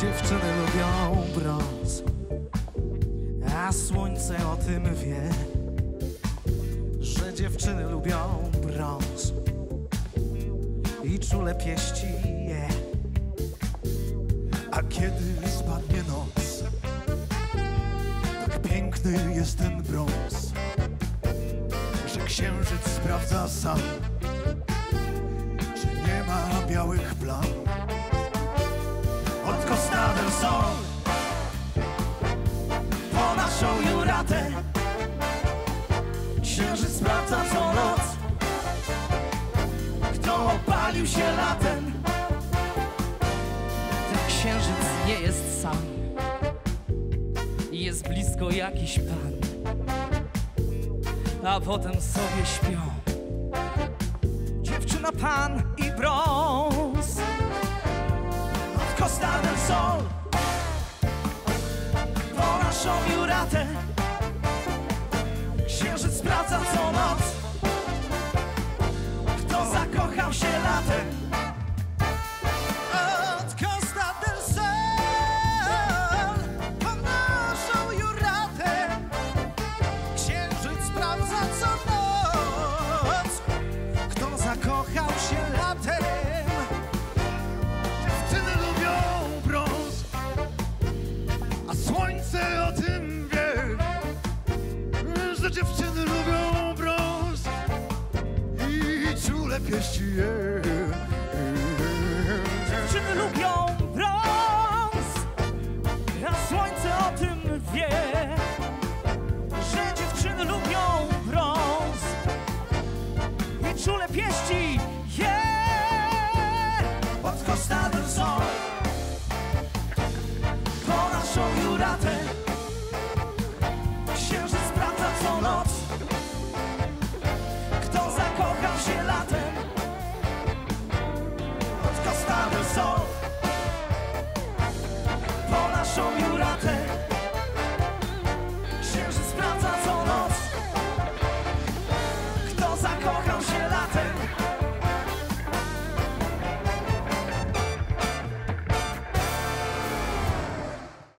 Dziewczyny lubią brąz, a słońce o tym wie, że dziewczyny lubią brąz i czule pieści je. A kiedy spadnie noc, tak piękny jest ten brąz, że księżyc sprawdza sam, czy nie ma białych plam. Naszą Juratę Księżyc sprawdza co noc Kto opalił się latem Ten księżyc nie jest sam. Jest blisko jakiś pan. A potem sobie śpią. Dziewczyna, pan i brąz. Od Costa del Sol Księżyc sprawdza co noc. Kto zakochał się latem. Od Costa del Sol po naszą Księżyc sprawdza co noc. Kto zakochał się dziewczyny lubią brąz i czule pieści je. Dziewczyny lubią brąz, a słońce o tym wie, że dziewczyny lubią brąz i czule pieści